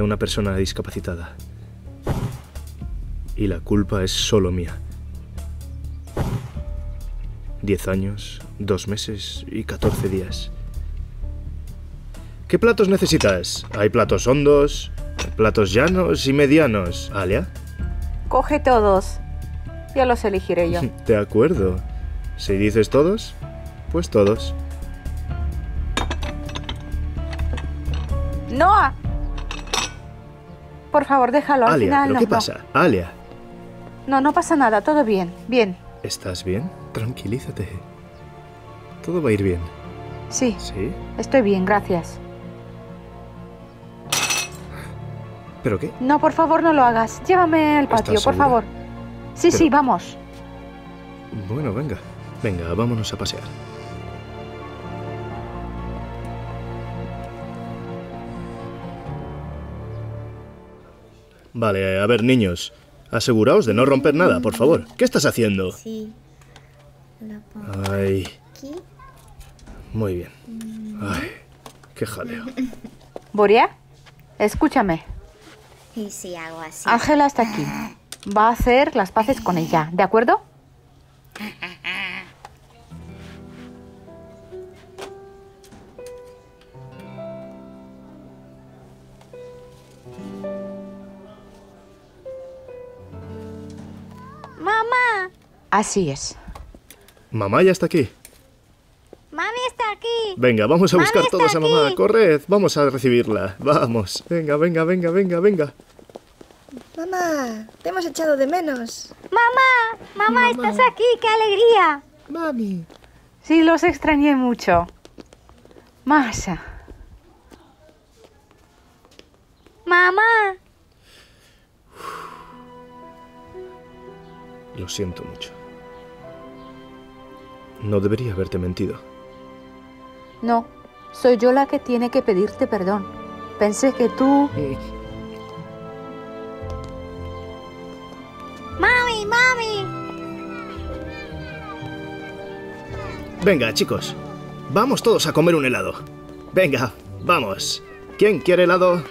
a una persona discapacitada. Y la culpa es solo mía. Diez años, dos meses y catorce días. ¿Qué platos necesitas? Hay platos hondos, platos llanos y medianos. ¿Alia? Coge todos. Ya los elegiré yo. De acuerdo. Si dices todos, pues todos. ¡Noah! Por favor, déjalo. Al Alia, final ¿pero no, qué no. pasa? Alia, No, no pasa nada. Todo bien. Bien. ¿estás bien? Tranquilízate. Todo va a ir bien. Sí, ¿Sí? estoy bien, gracias. ¿Pero qué? No, por favor, no lo hagas. Llévame al patio, ¿Estás por favor. Sí, Pero- sí, vamos. Bueno, venga. Venga, vámonos a pasear. Vale, a ver, niños. Aseguraos de no romper nada, por favor. ¿Qué estás haciendo? Sí. Pongo Ay, aquí. muy bien. Ay, qué jaleo. Boria, escúchame. Y si hago así. Ángela está aquí. Va a hacer las paces con ella, ¿de acuerdo? Así es. Mamá ya está aquí. ¡Mami está aquí! Venga, vamos a Mami buscar todos a mamá. aquí. Corred, vamos a recibirla. Vamos. Venga, venga, venga, venga, venga. Mamá, te hemos echado de menos. ¡Mamá! ¡Mamá, estás aquí! ¡Qué alegría! Mami. Sí, los extrañé mucho. Masha. ¡Mamá! Lo siento mucho. No debería haberte mentido. No, soy yo la que tiene que pedirte perdón. Pensé que tú... ¡Mami, mami! Venga, chicos. Vamos todos a comer un helado. Venga, vamos. ¿Quién quiere helado?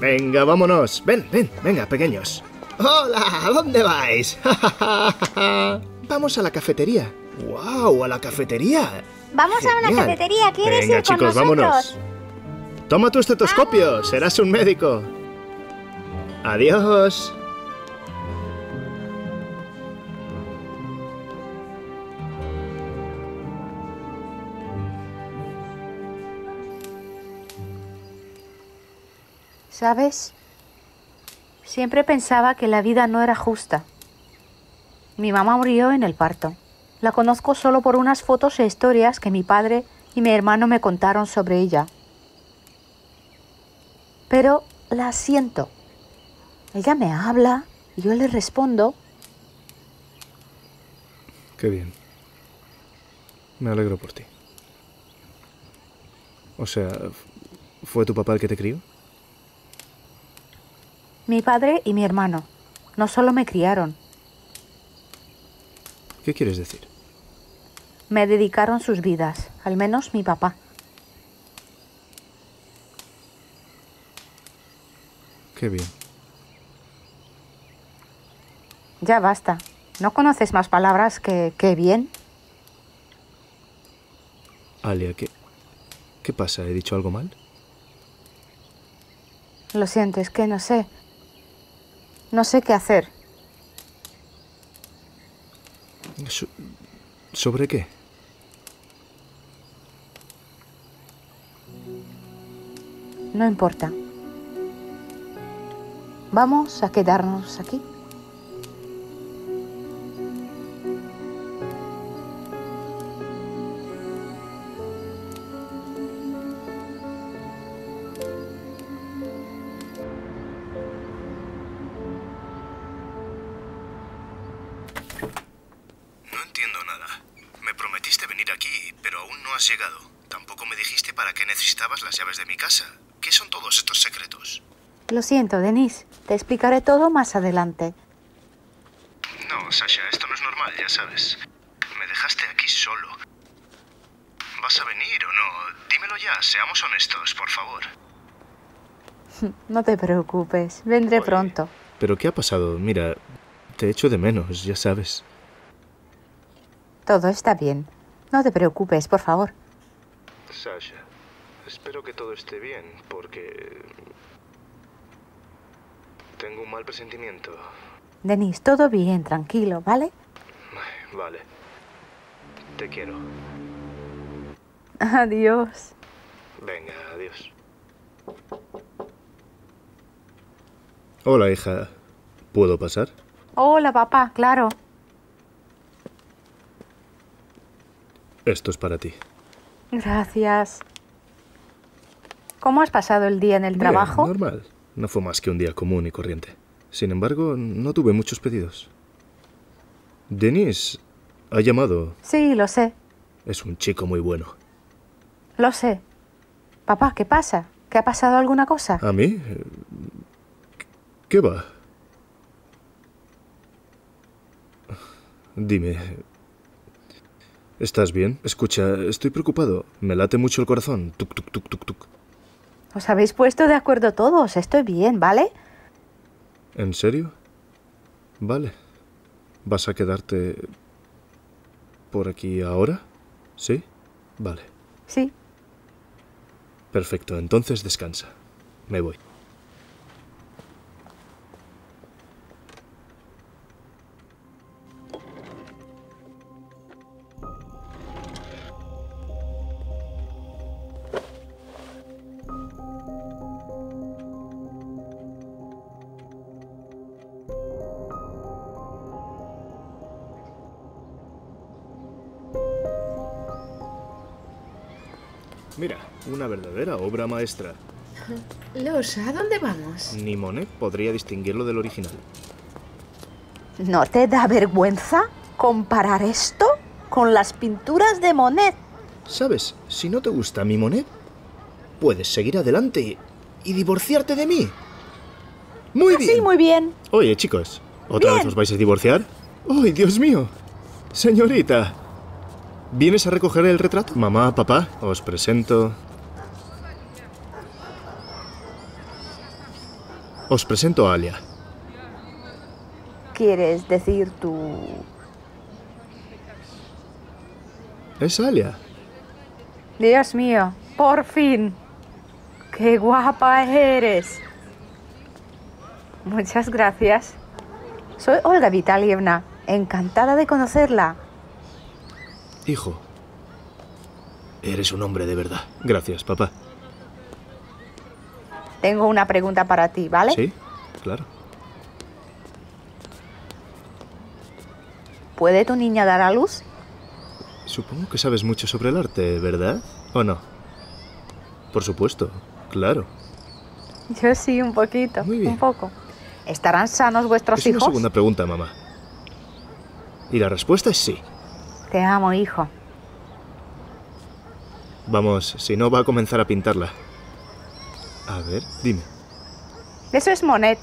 Venga, vámonos. Ven, ven, venga, pequeños. Hola, ¿a dónde vais? Vamos a la cafetería. ¡Wow! ¿A la cafetería? Vamos a una cafetería. ¿Quieres Venga, ir con chicos, nosotros? vámonos. Toma tu estetoscopio, serás un médico. Adiós. ¿Sabes? Siempre pensaba que la vida no era justa. Mi mamá murió en el parto. La conozco solo por unas fotos e historias que mi padre y mi hermano me contaron sobre ella. Pero la siento. Ella me habla y yo le respondo. Qué bien. Me alegro por ti. O sea, ¿fue tu papá el que te crió? Mi padre y mi hermano no solo me criaron, ¿Qué quieres decir? Me dedicaron sus vidas, al menos mi papá. Qué bien. Ya basta. ¿No conoces más palabras que qué bien? Alia, ¿qué, ¿qué pasa? ¿He dicho algo mal? Lo siento, es que no sé. No sé qué hacer. So- ¿Sobre qué? No importa. Vamos a quedarnos aquí. Lo siento, Denise. Te explicaré todo más adelante. No, Sasha, esto no es normal, ya sabes. Me dejaste aquí solo. ¿Vas a venir o no? Dímelo ya, seamos honestos, por favor. No te preocupes, vendré Oye. pronto. ¿Pero qué ha pasado? Mira, te echo de menos, ya sabes. Todo está bien. No te preocupes, por favor. Sasha, espero que todo esté bien, porque... Tengo un mal presentimiento. Denis, todo bien, tranquilo, ¿vale? Vale. Te quiero. Adiós. Venga, adiós. Hola, hija. ¿Puedo pasar? Hola, papá, claro. Esto es para ti. Gracias. ¿Cómo has pasado el día en el Bien, trabajo? normal. No fue más que un día común y corriente. Sin embargo, no tuve muchos pedidos. Denis ha llamado. Sí, lo sé, Es un chico muy bueno. lo sé. Papá, ¿qué pasa? ¿Qué ha pasado alguna cosa? ¿A mí? ¿Qué va? Dime. ¿Estás bien? Escucha, estoy preocupado. Me late mucho el corazón. Tuk, tuk, tuk, tuk, tuk. Os habéis puesto de acuerdo todos. Estoy bien, ¿vale? ¿En serio? Vale. ¿Vas a quedarte por aquí ahora? ¿Sí? Vale. Sí. Perfecto, entonces descansa. Me voy. Maestra. Los, ¿a dónde vamos? Ni Monet podría distinguirlo del original. ¿No te da vergüenza comparar esto con las pinturas de Monet? ¿Sabes? Si no te gusta mi Monet, puedes seguir adelante y, divorciarte de mí. Muy bien. Sí, muy bien. Oye, chicos, ¿otra Bien. vez os vais a divorciar? ¡Ay, Dios mío! Señorita, ¿vienes a recoger el retrato? Mamá, papá, os presento. Os presento a Alia. ¿Quieres decir tú? Es Alia. Dios mío, por fin. Qué guapa eres. Muchas gracias. Soy Olga Vitalievna. Encantada de conocerla. Hijo, eres un hombre de verdad. Gracias, papá. Tengo una pregunta para ti, ¿vale? Sí, claro. ¿Puede tu niña dar a luz? Supongo que sabes mucho sobre el arte, ¿verdad? ¿O no? Por supuesto, claro. Yo sí, un poquito. Muy bien. Un poco. ¿Estarán sanos vuestros Es una hijos? segunda pregunta, mamá. Y la respuesta es sí. Te amo, hijo. Vamos, si no va a comenzar a pintarla. A ver, dime. Eso es Monet.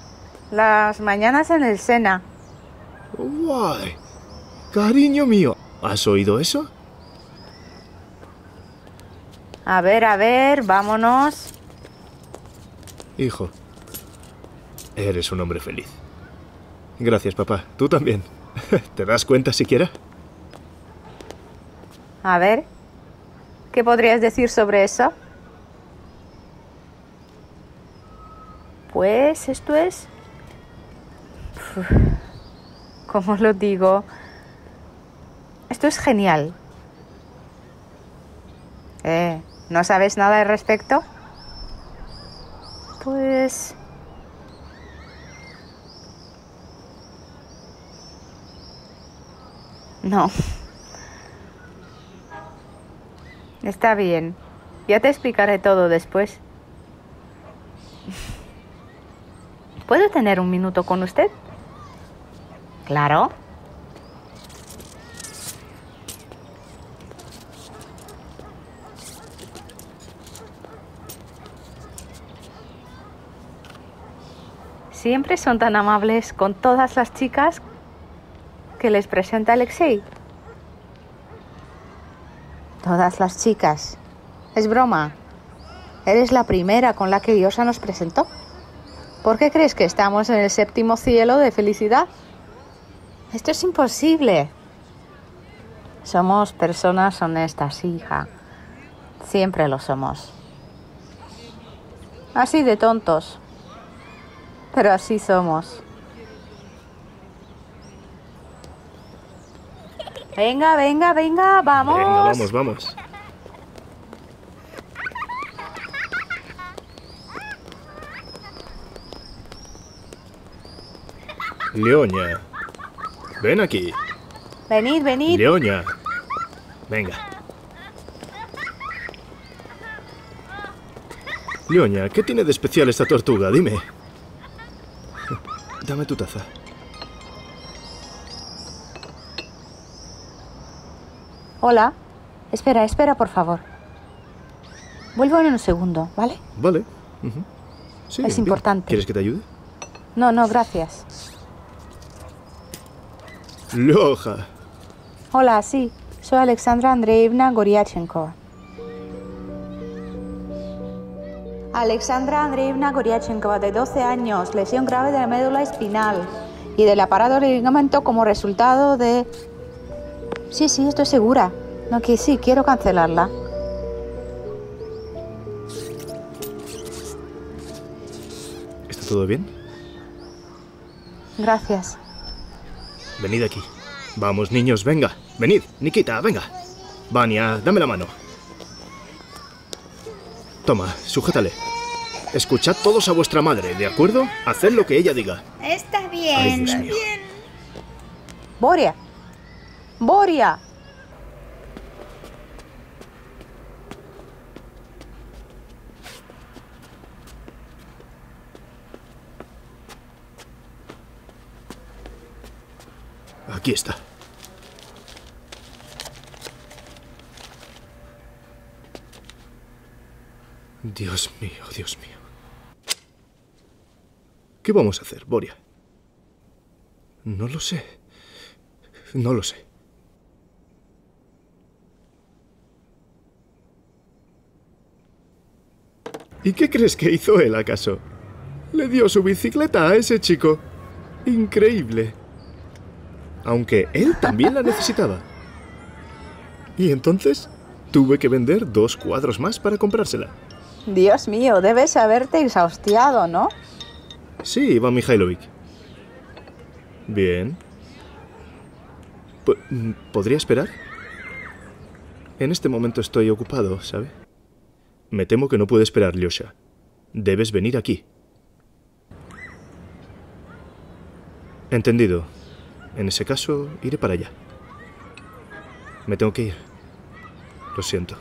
Las mañanas en el Sena. ¡Guay! Cariño mío, ¿has oído eso? A ver, a ver, vámonos. Hijo, eres un hombre feliz. Gracias, papá. Tú también. ¿Te das cuenta siquiera? A ver. ¿Qué podrías decir sobre eso? Pues esto es... Uf, ¿Cómo lo digo? Esto es genial. Eh, ¿no sabes nada al respecto? Pues... No. Está bien. Ya te explicaré todo después. ¿Puedo tener un minuto con usted? Claro. Siempre son tan amables con todas las chicas que les presenta Alexei. Todas las chicas. Es broma. Eres la primera con la que Diosa nos presentó. ¿Por qué crees que estamos en el séptimo cielo de felicidad? Esto es imposible. Somos personas honestas, hija. Siempre lo somos. Así de tontos. Pero así somos. Venga, venga, venga, vamos. Venga, vamos, vamos. Leoña. Ven aquí. Venid, venid. Leoña. Venga. Leoña, ¿qué tiene de especial esta tortuga? Dime. Dame tu taza. Hola. Espera, espera, por favor. Vuelvo en un segundo, ¿vale? Vale. Sí, Es bien. importante. ¿Quieres que te ayude? No, no, gracias. Loja. Hola, sí. Soy Alexandra Andreevna Goriachenkova. Alexandra Andreevna Goriachenkova, de 12 años, lesión grave de la médula espinal y del aparato del ligamento como resultado de... Sí, sí, estoy segura. No, que sí, quiero cancelarla. ¿Está todo bien? Gracias. Venid aquí. Vamos, niños, venga. Venid. Nikita, venga. Vania, dame la mano. Toma, sujétale. Escuchad todos a vuestra madre, ¿de acuerdo? Haced lo que ella diga. Está Ay, bien. Dios mío. Boria. Boria. Aquí está. Dios mío, Dios mío. ¿Qué vamos a hacer, Boria? No lo sé. No lo sé. ¿Y qué crees que hizo él, acaso? Le dio su bicicleta a ese chico. Increíble. Aunque él también la necesitaba. Y entonces tuve que vender dos cuadros más para comprársela. Dios mío, debes haberte exhaustiado, ¿no? Sí, Iván Mikhailovic. Bien. Po- ¿Podría esperar? En este momento estoy ocupado, ¿sabe? Me temo que no puede esperar, Lyosha. Debes venir aquí. Entendido. En ese caso, iré para allá. Me tengo que ir. Lo siento.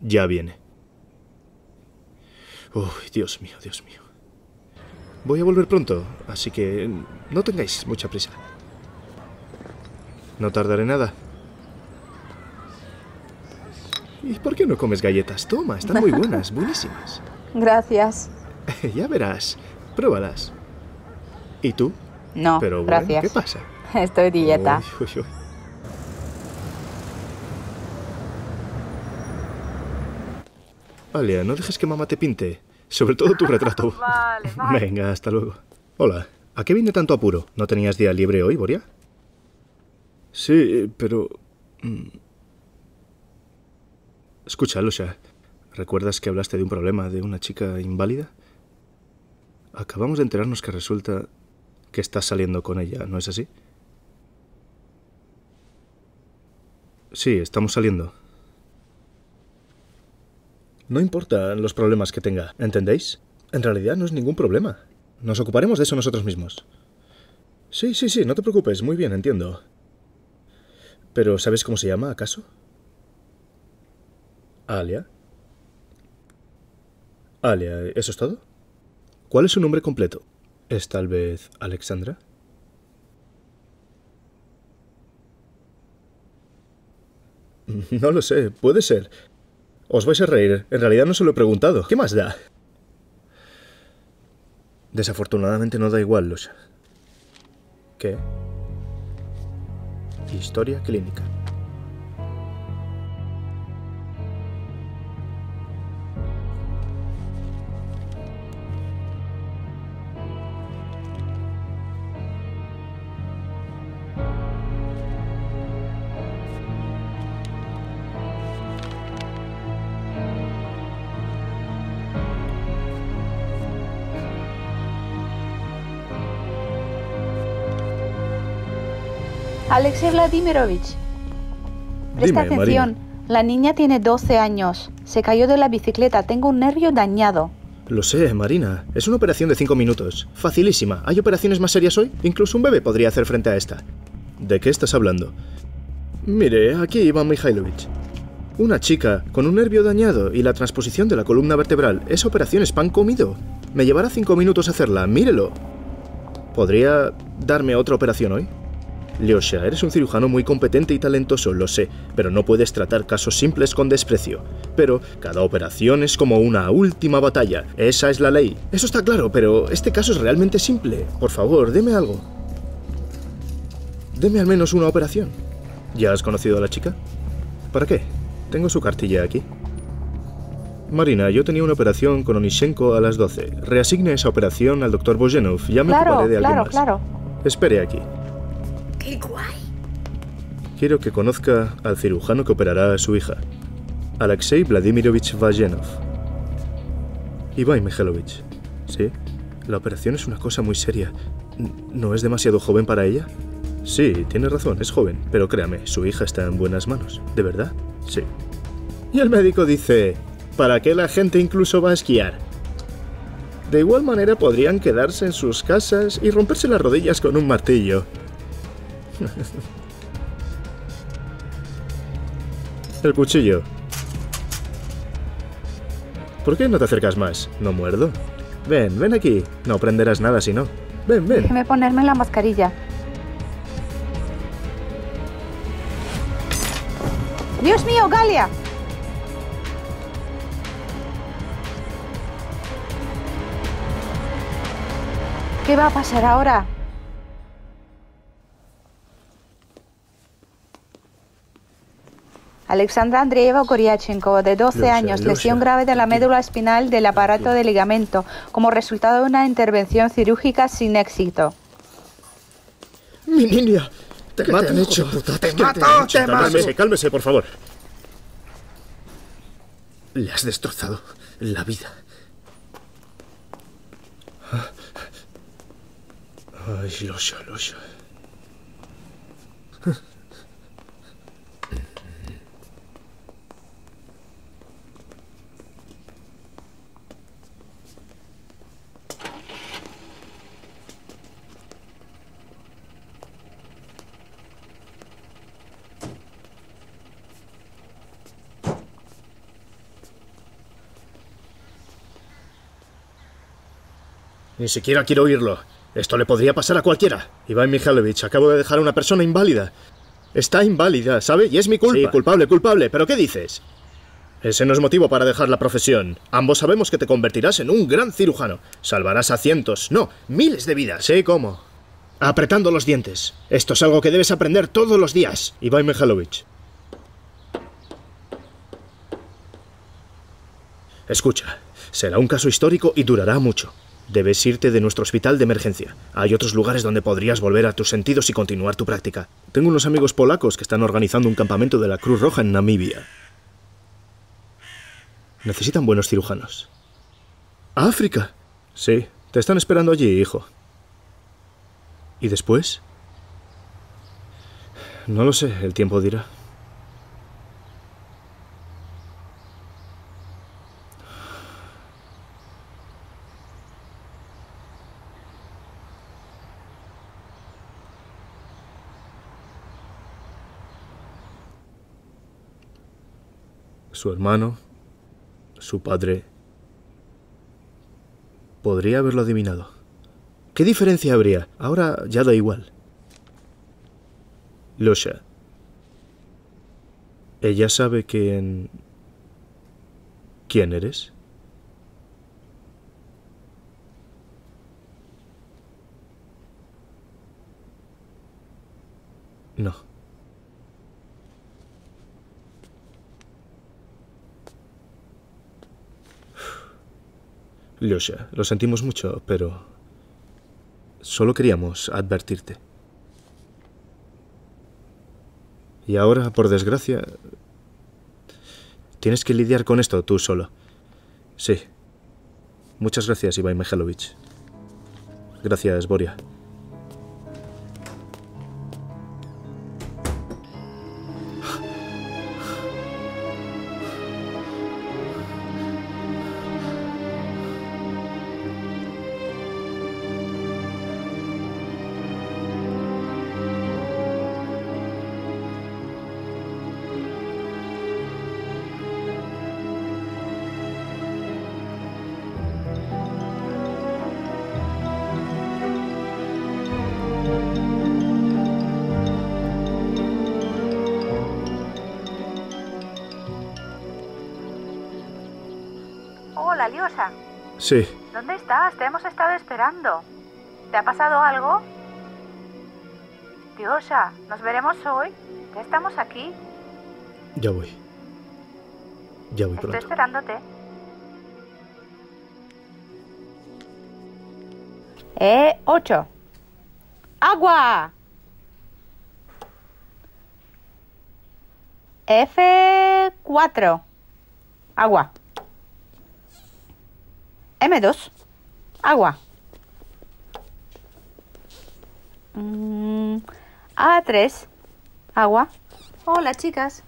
Ya viene. Uy, Dios mío, Dios mío. Voy a volver pronto, así que no tengáis mucha prisa. No tardaré nada. ¿Y por qué no comes galletas? Toma, están muy buenas, buenísimas. Gracias. ya verás, pruébalas. ¿Y tú? No, Pero bueno, gracias. ¿qué pasa? Estoy dieta. Uy, uy, uy. Alia, no dejes que mamá te pinte. Sobre todo tu retrato. Vale, vale. Venga, hasta luego. Hola, ¿a qué viene tanto apuro? ¿No tenías día libre hoy, Boria? Sí, pero... mm. Escucha, Lucia. ¿Recuerdas que hablaste de un problema de una chica inválida? Acabamos de enterarnos que resulta que estás saliendo con ella, ¿no es así? Sí, estamos saliendo. No importa los problemas que tenga, ¿entendéis? En realidad no es ningún problema. Nos ocuparemos de eso nosotros mismos. Sí, sí, sí, no te preocupes, muy bien, entiendo. Pero ¿sabes cómo se llama, acaso? Alia. Alia, ¿eso es todo? ¿Cuál es su nombre completo? ¿Es tal vez Alexandra? No lo sé, puede ser. Os vais a reír. En realidad no se lo he preguntado. ¿Qué más da? Desafortunadamente no da igual, Lucia. ¿Qué? Historia clínica. Alexei Vladimirovich, presta Dime, atención. Marina. La niña tiene 12 años. Se cayó de la bicicleta. Tengo un nervio dañado. Lo sé, Marina. Es una operación de 5 minutos. Facilísima. ¿Hay operaciones más serias hoy? Incluso un bebé podría hacer frente a esta. ¿De qué estás hablando? Mire, aquí Iván Mikhailovich. Una chica con un nervio dañado y la transposición de la columna vertebral. Esa operación es pan comido. Me llevará 5 minutos hacerla. Mírelo. ¿Podría darme otra operación hoy? Lyosha, eres un cirujano muy competente y talentoso, lo sé, pero no puedes tratar casos simples con desprecio. Pero cada operación es como una última batalla. Esa es la ley. Eso está claro, pero este caso es realmente simple. Por favor, deme algo. Deme al menos una operación. ¿Ya has conocido a la chica? ¿Para qué? Tengo su cartilla aquí. Marina, yo tenía una operación con Onishenko a las 12. Reasigne esa operación al doctor Bojenov. Ya me Claro, ocuparé de alguien claro, más. claro. Espere aquí. Quiero que conozca al cirujano que operará a su hija, Alexei Vladimirovich Vajenov. Iván Mikhailovich. ¿Sí? La operación es una cosa muy seria. ¿No es demasiado joven para ella? Sí, tiene razón, es joven, pero créame, su hija está en buenas manos. ¿De verdad? Sí. Y el médico dice, ¿para qué la gente incluso va a esquiar? De igual manera podrían quedarse en sus casas y romperse las rodillas con un martillo. El cuchillo. ¿Por qué no te acercas más? No muerdo. Ven, ven aquí. No aprenderás nada si no. Ven, ven. Déjeme ponerme la mascarilla. ¡Dios mío, Galia! ¿Qué va a pasar ahora? Alexandra Andreeva Koryachenko, de 12 Lo sé, años, lo lesión sé. grave de la médula espinal del aparato de ligamento, como resultado de una intervención cirúrgica sin éxito. Mi niña. ¿Qué te han hecho? ¡Te mato! ¡Te mato! Cálmese, cálmese, por favor. Le has destrozado la vida. Ay, Losha, Losha. Ni siquiera quiero oírlo. Esto le podría pasar a cualquiera. Iván Mikhailovich, acabo de dejar a una persona inválida. Está inválida, ¿sabe? Y es mi culpa. Sí, culpable, culpable. ¿Pero qué dices? Ese no es motivo para dejar la profesión. Ambos sabemos que te convertirás en un gran cirujano. Salvarás a cientos, no, miles de vidas. Sí, ¿cómo? Apretando los dientes. Esto es algo que debes aprender todos los días. Iván Mikhailovich. Escucha, será un caso histórico y durará mucho. Debes irte de nuestro hospital de emergencia. Hay otros lugares donde podrías volver a tus sentidos y continuar tu práctica. Tengo unos amigos polacos que están organizando un campamento de la Cruz Roja en Namibia. Necesitan buenos cirujanos. ¿A África? Sí, te están esperando allí, hijo. ¿Y después? No lo sé, el tiempo dirá. Su hermano, su padre. Podría haberlo adivinado. ¿Qué diferencia habría? Ahora ya da igual. Losha. ¿Ella sabe quién... quién eres? No. Lyosha, lo sentimos mucho, pero solo queríamos advertirte. Y ahora, por desgracia, tienes que lidiar con esto tú solo. Sí. Muchas gracias, Iván Mikhailovich. Gracias, Boria. Sí, ¿Dónde estás? Te hemos estado esperando. ¿Te ha pasado algo? Liosa, ¿nos veremos hoy? Ya estamos aquí. ya voy. Ya voy Estoy pronto. esperándote. Eh, 8. ¡Agua! F4. Agua. M2. Agua. Mm, A3. Agua. Hola, chicas.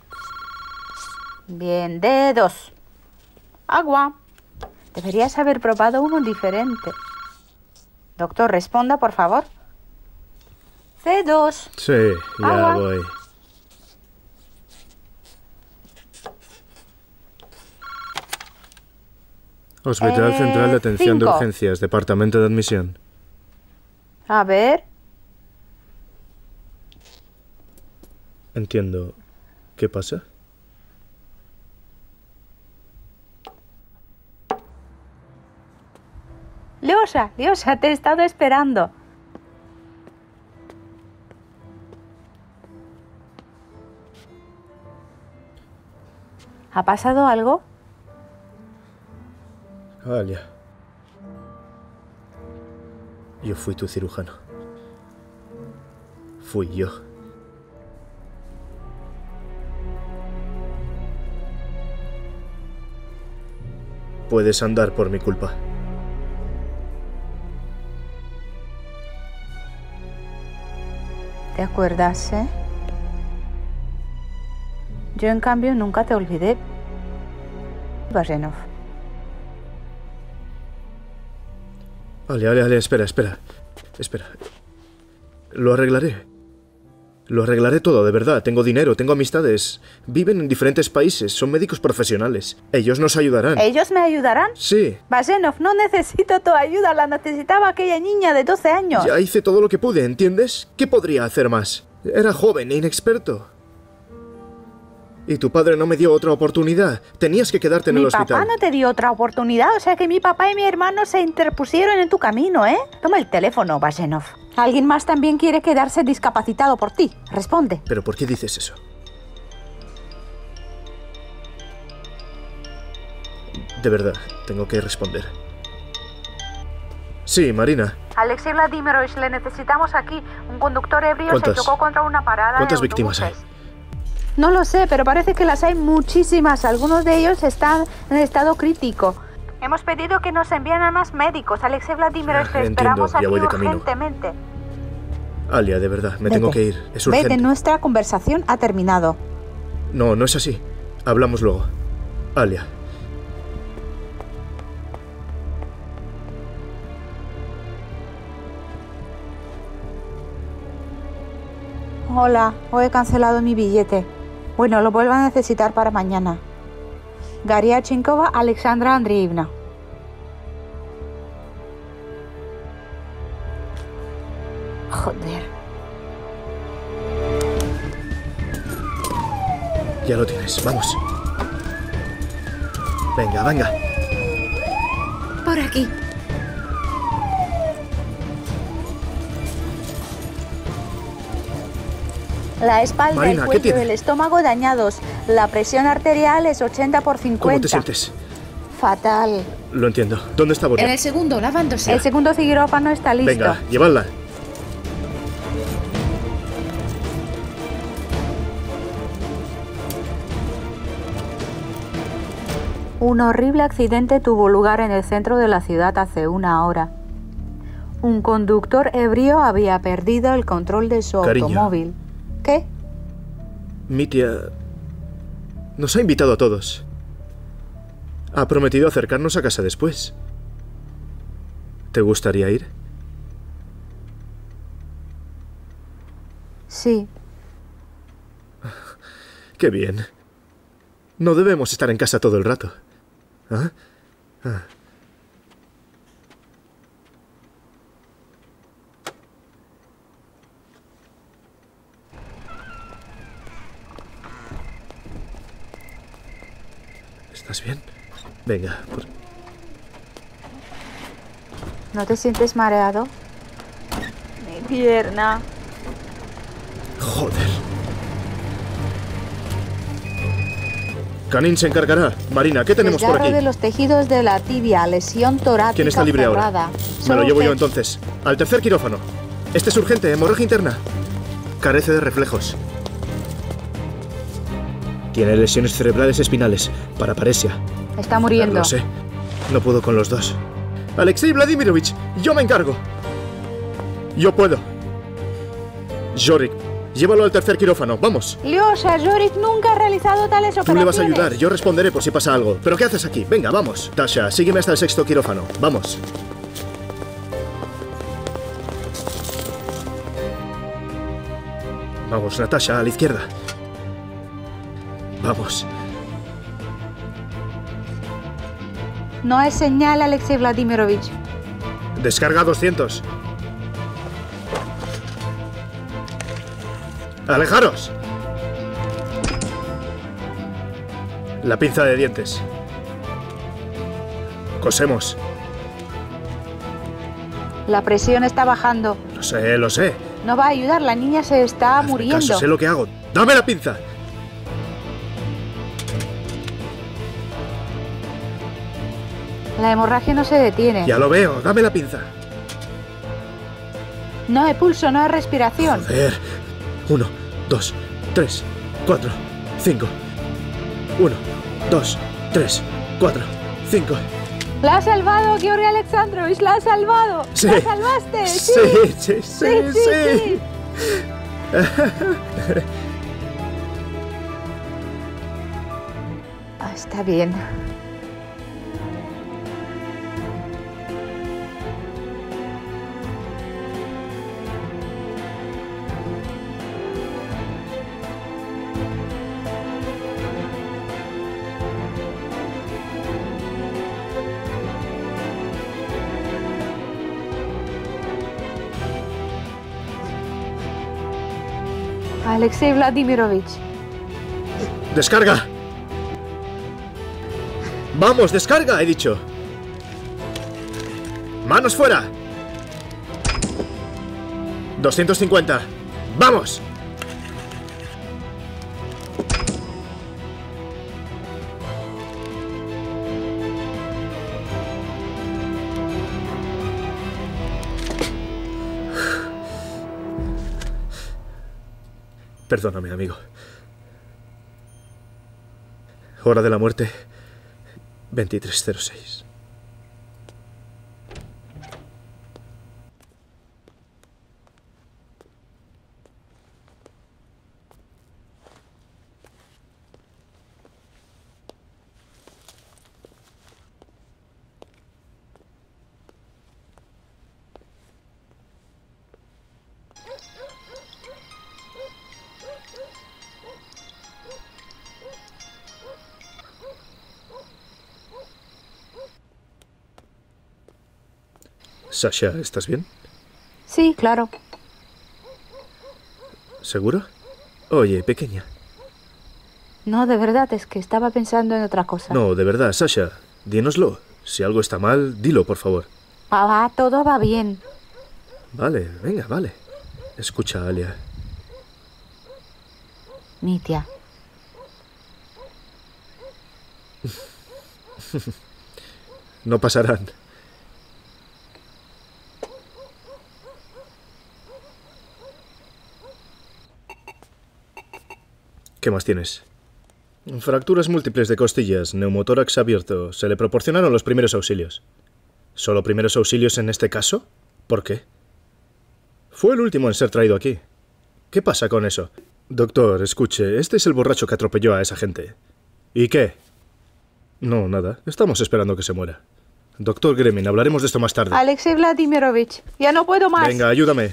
Bien, D2. Agua. Deberías haber probado uno diferente. Doctor, responda, por favor. C2. Sí, ya Agua. voy. Hospital Eh, Central de Atención de. Urgencias, Departamento de Admisión. A ver. Entiendo. ¿Qué pasa? Leosa, Leosa, te he estado esperando. ¿Ha pasado algo? Alia. Yo fui tu cirujano. Fui yo. Puedes andar por mi culpa. ¿Te acuerdas, eh? Yo, en cambio, nunca te olvidé. Bajenov. Ale, ale, ale, espera, espera. Espera. Lo arreglaré. Lo arreglaré todo, de verdad. Tengo dinero, tengo amistades. Viven en diferentes países, son médicos profesionales. Ellos nos ayudarán. ¿Ellos me ayudarán? Sí, Bajenov, no necesito tu ayuda, la necesitaba aquella niña de 12 años. ya hice todo lo que pude, ¿entiendes? ¿Qué podría hacer más? Era joven e inexperto. Y tu padre no me dio otra oportunidad. Tenías que quedarte en mi el hospital. papá no te dio otra oportunidad, o sea que mi papá y mi hermano se interpusieron en tu camino, ¿eh? Toma el teléfono, Bajenov. Alguien más también quiere quedarse discapacitado por ti. Responde. ¿Pero por qué dices eso? De verdad, tengo que responder. Sí, Marina. Alexei Vladimirovich, le necesitamos aquí. Un conductor ebrio ¿Cuántas- se chocó contra una parada cuántas de víctimas hay? No lo sé, pero parece que las hay muchísimas. Algunos de ellos están en estado crítico. Hemos pedido que nos envíen a más médicos. Alexei Vladimirovich, te Ah, entiendo, esperamos ya aquí voy de camino. urgentemente. Alia, de verdad, me tengo que ir. Es urgente. Vete, nuestra conversación ha terminado. No, no es así. Hablamos luego. Alia. Hola, hoy he cancelado mi billete. Bueno, lo vuelvo a necesitar para mañana. Garia Chinkova, Alexandra Andreevna. Joder. Ya lo tienes, vamos. Venga, venga. Por aquí. La espalda, Marina, el ¿qué cuello y el estómago dañados. La presión arterial es 80 por 50. ¿Cómo te sientes? Fatal. Lo entiendo. ¿Dónde está En Boria? el segundo, lavándose. El segundo quirófano está listo. Venga, llevadla. Un horrible accidente tuvo lugar en el centro de la ciudad hace una hora. Un conductor ebrio había perdido el control de su Cariño. automóvil. ¿Qué? Mitia nos ha invitado a todos. Ha prometido acercarnos a casa después. ¿Te gustaría ir? Sí. Qué bien. No debemos estar en casa todo el rato. ¿Ah? Ah. ¿Estás bien? Venga, por- ¿No te sientes mareado? Mi pierna. Joder. Canin se encargará. Marina, ¿qué tenemos por aquí? de los tejidos de la tibia, lesión torácica ¿Quién está libre ahora? Me lo llevo yo entonces. Al tercer quirófano. Este es urgente, hemorragia interna. Carece de reflejos. Tiene lesiones cerebrales espinales, paraparesia. Está muriendo. Lo sé. No puedo con los dos. Alexei Vladimirovich, yo me encargo. Yo puedo. Jorik, llévalo al tercer quirófano. Vamos. Lyosha, Jorik nunca ha realizado tales Tú operaciones. le vas a ayudar, yo responderé por si pasa algo. ¿Pero qué haces aquí? Venga, vamos. Tasha, sígueme hasta el sexto quirófano. Vamos. Vamos, Natasha, a la izquierda. Vamos. No es señal, Alexei Vladimirovich. Descarga 200. ¡Alejaros! La pinza de dientes. Cosemos. La presión está bajando. Lo sé, lo sé. No va a ayudar, la niña se está Hazme muriendo. caso, sé lo que hago. ¡Dame la pinza! La hemorragia no se detiene. Ya lo veo, dame la pinza. No hay pulso, no hay respiración. Joder. Uno, dos, tres, cuatro, cinco. Uno, dos, tres, cuatro, cinco. ¡La ha salvado, Georgi Alexandrovich! ¡La ha salvado! Sí. ¡La salvaste! Sí, sí, sí, sí. sí. Ah, está bien. Alexei Vladimirovich. ¡Descarga! ¡Vamos, descarga! He dicho. ¡Manos fuera! 250. ¡Vamos! Perdóname, amigo. Hora de la muerte. 2306. Sasha, ¿estás bien? Sí, claro. ¿Seguro? Oye, pequeña. No, de verdad, es que estaba pensando en otra cosa. No, de verdad, Sasha, dínoslo. Si algo está mal, dilo, por favor. Papá, todo va bien. Vale, venga, vale. Escucha, Alia. Mitya. No pasarán. ¿Qué más tienes? Fracturas múltiples de costillas, neumotórax abierto. Se le proporcionaron los primeros auxilios. ¿Solo primeros auxilios en este caso? ¿Por qué? Fue el último en ser traído aquí. ¿Qué pasa con eso? Doctor, escuche, este es el borracho que atropelló a esa gente. ¿Y qué? No, nada. Estamos esperando que se muera. Doctor Gremin, hablaremos de esto más tarde. Alexei Vladimirovich, ya no puedo más. Venga, ayúdame.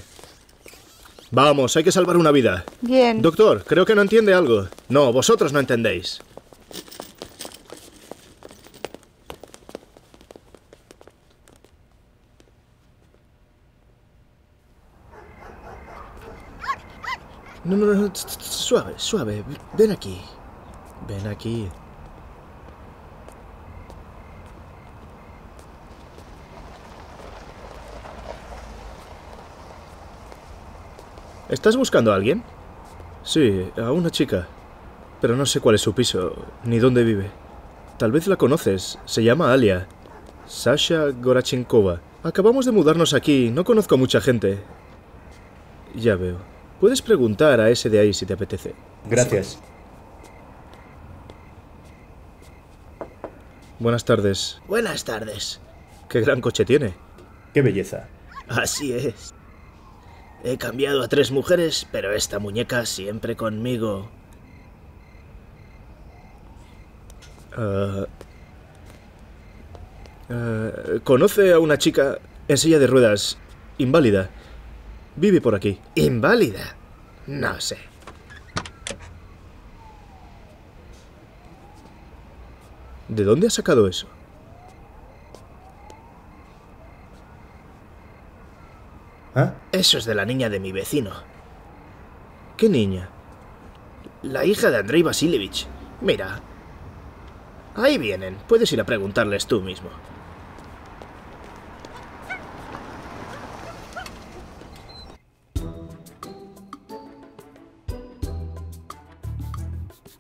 Vamos, hay que salvar una vida. Bien. Doctor, creo que no entiende algo. No, vosotros no entendéis. No, no, no, suave, suave. Ven aquí. Ven aquí. ¿Estás buscando a alguien? Sí, a una chica. Pero no sé cuál es su piso, ni dónde vive. Tal vez la conoces. Se llama Alia. Sasha Gorachenkova. Acabamos de mudarnos aquí. No conozco a mucha gente. Ya veo. Puedes preguntar a ese de ahí si te apetece. Gracias. Buenas tardes. Buenas tardes. ¿Qué gran coche tiene? Qué belleza. Así es. He cambiado a tres mujeres, pero esta muñeca siempre conmigo. Ah, ah, ¿Conoce a una chica en silla de ruedas, inválida? Vive por aquí. ¿Inválida? No sé. ¿De dónde ha sacado eso? ¿Ah? Eso es de la niña de mi vecino. ¿Qué niña? La hija de Andrei Vasilievich. Mira. Ahí vienen. Puedes ir a preguntarles tú mismo.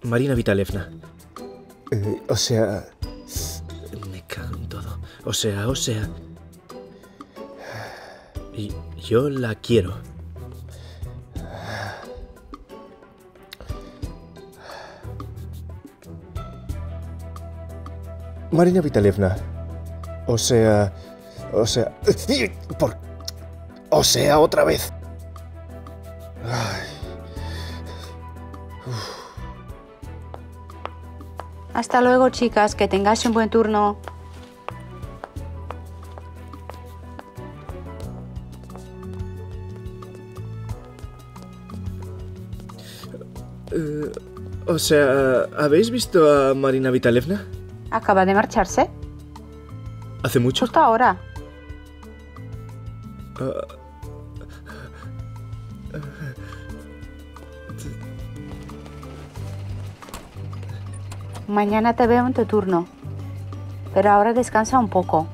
Marina Vitalevna. Eh, o sea, Me cago en todo. O sea, o sea. Yo la quiero. Marina Vitalevna. O sea, o sea, por, o sea, otra vez. Ay, Hasta luego, chicas. Que tengáis un buen turno. O sea, ¿habéis visto a Marina Vitalevna? Acaba de marcharse. ¿Hace mucho? Justo ahora. Mañana te veo en tu turno. Pero ahora descansa un poco.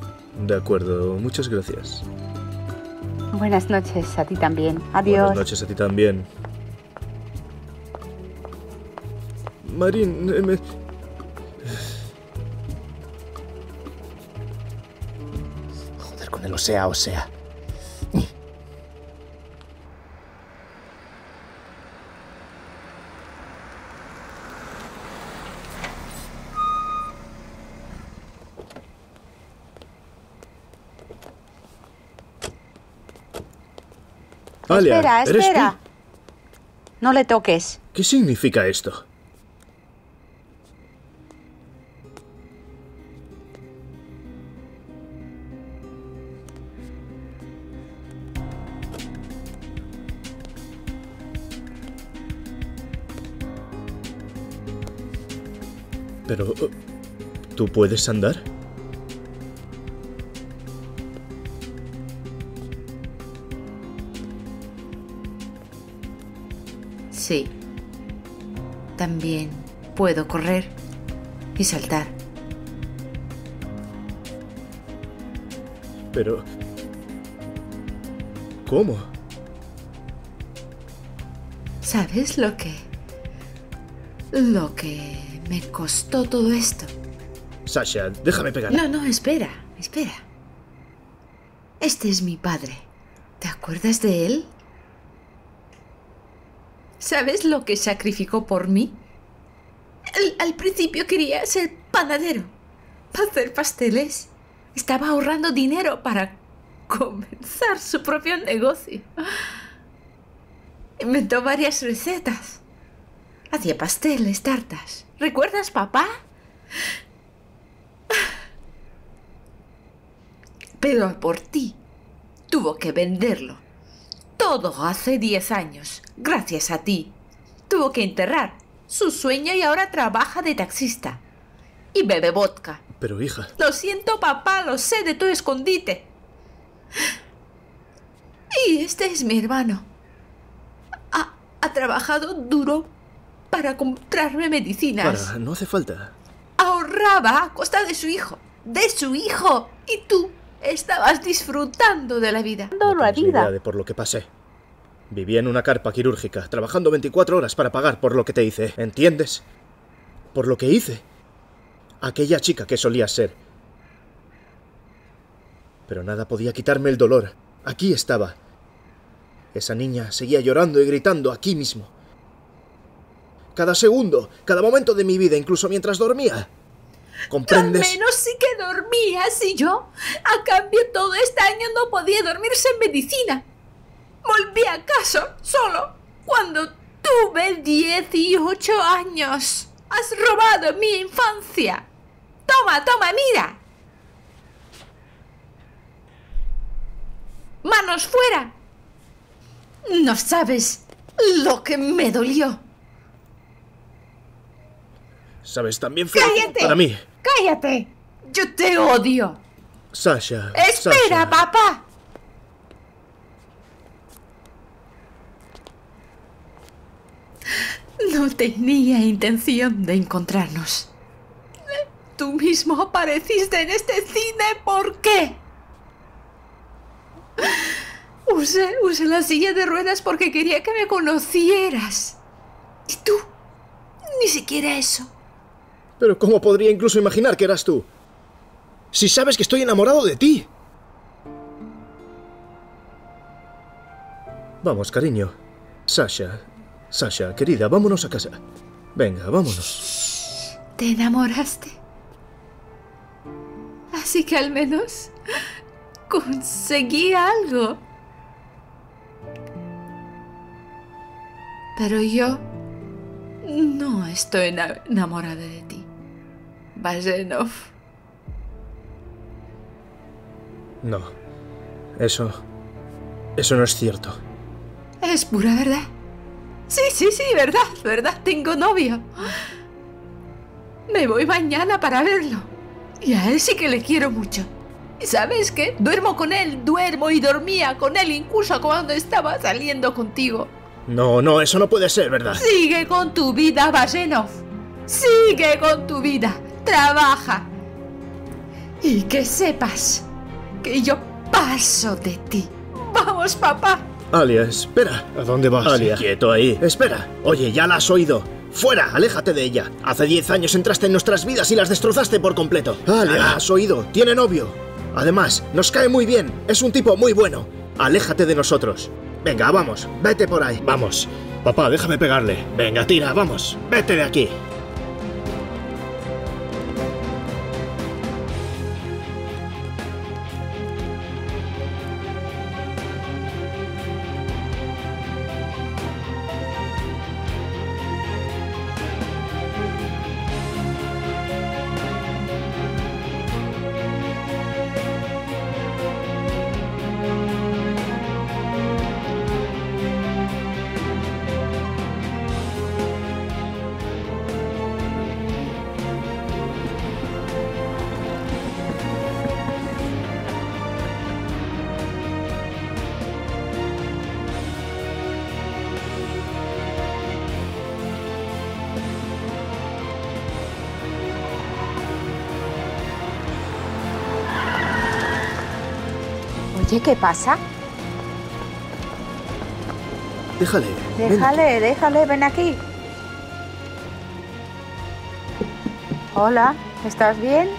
De acuerdo, muchas gracias. Buenas noches a ti también. Adiós. Buenas noches a ti también. Marín, me- joder con el o sea, o sea. Alia, espera, ¿eres espera. tú? No le toques. ¿Qué significa esto? Pero... eh, ¿Tú puedes andar? Sí. También puedo correr y saltar. Pero... ¿Cómo? ¿Sabes lo que... lo que me costó todo esto? Sasha, déjame pegar. No, no, espera, espera. Este es mi padre. ¿Te acuerdas de él? ¿Sabes lo que sacrificó por mí? Él al principio quería ser panadero, para hacer pasteles. Estaba ahorrando dinero para comenzar su propio negocio. Inventó varias recetas. Hacía pasteles, tartas. ¿Recuerdas, papá? Pero por ti tuvo que venderlo. Todo hace 10 años, gracias a ti. Tuvo que enterrar su sueño y ahora trabaja de taxista. Y bebe vodka. Pero hija... Lo siento, papá, lo sé de tu escondite. Y este es mi hermano. Ha, ha trabajado duro para comprarme medicinas. Para, no hace falta. Ahorraba a costa de su hijo. ¡De su hijo! Y tú estabas disfrutando de la vida. Dando la vida. idea de por lo que pasé. Vivía en una carpa quirúrgica, trabajando 24 horas para pagar por lo que te hice, ¿entiendes? Por lo que hice. Aquella chica que solía ser. Pero nada podía quitarme el dolor. Aquí estaba. Esa niña seguía llorando y gritando aquí mismo. Cada segundo, cada momento de mi vida, incluso mientras dormía. Al ¿Comprendes? menos sí que dormías y yo, a cambio todo este año no podía dormirse en medicina. Volví a casa solo cuando tuve 18 años. Has robado mi infancia. Toma, toma, mira. Manos fuera. No sabes lo que me dolió. ¿Sabes? También fue ¡Cállate! para mí. Cállate. Yo te odio. Sasha. Espera, Sasha. papá. No tenía intención de encontrarnos. Tú mismo apareciste en este cine. ¿Por qué? Usé, usé la silla de ruedas porque quería que me conocieras. Y tú, ni siquiera eso. Pero ¿cómo podría incluso imaginar que eras tú? Si sabes que estoy enamorado de ti. Vamos, cariño. Sasha, Sasha, querida, vámonos a casa. Venga, vámonos. ¿Te enamoraste? Así que al menos conseguí algo. Pero yo no estoy ena- enamorada de ti. Bajenov. No. Eso... Eso no es cierto. Es pura verdad. Sí, sí, sí, verdad, verdad, tengo novio. Me voy mañana para verlo. Y a él sí que le quiero mucho. ¿Y sabes qué? Duermo con él, duermo y dormía con él incluso cuando estaba saliendo contigo. No, no, eso no puede ser, ¿verdad? Sigue con tu vida, Bajenov. Sigue con tu vida. Trabaja. Y que sepas que yo paso de ti. Vamos, papá. Alia, espera. ¿A dónde vas? Alia, quieto ahí. Espera. Oye, ya la has oído. Fuera, aléjate de ella. Hace 10 años entraste en nuestras vidas y las destrozaste por completo. Alia. Ya la has oído. Tiene novio. Además, nos cae muy bien. Es un tipo muy bueno. Aléjate de nosotros. Venga, vamos. Vete por ahí. Vamos. Papá, déjame pegarle. Venga, tira, vamos. Vete de aquí. ¿Qué pasa? Déjale. Déjale, déjale, ven aquí. Hola, ¿estás bien?